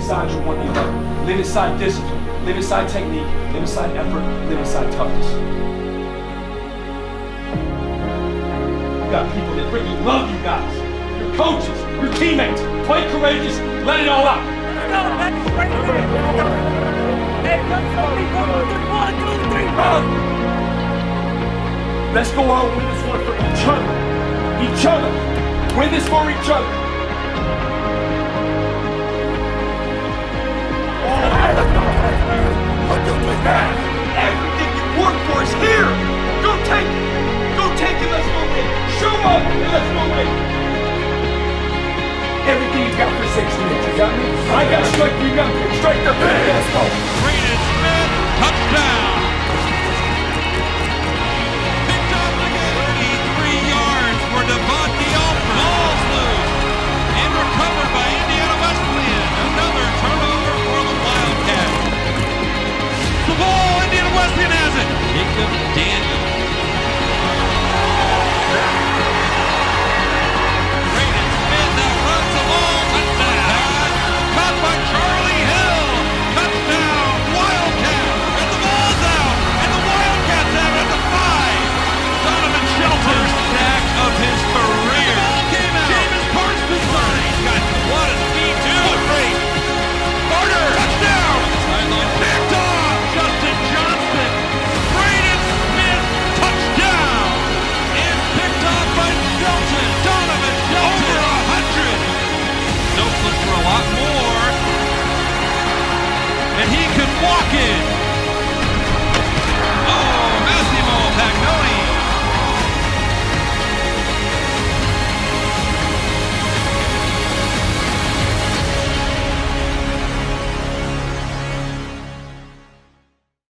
inside you one another. Live inside discipline. Live inside technique. Live inside effort. Live inside toughness. You got people that really love you guys. Your coaches, your teammates. Play courageous. Let it all out. Let's go out and win this one for each other. Each other. Win this for each other. got strike me now. Strike the pin. Let's go. Green is. Touchdown. Picked up again. 33 yards for Devontae Alford. Ball's loose. And recovered by Indiana Wesleyan. Another turnover for the Wildcats. The ball. Indiana Wesleyan has it. Jacob Daniels. walking.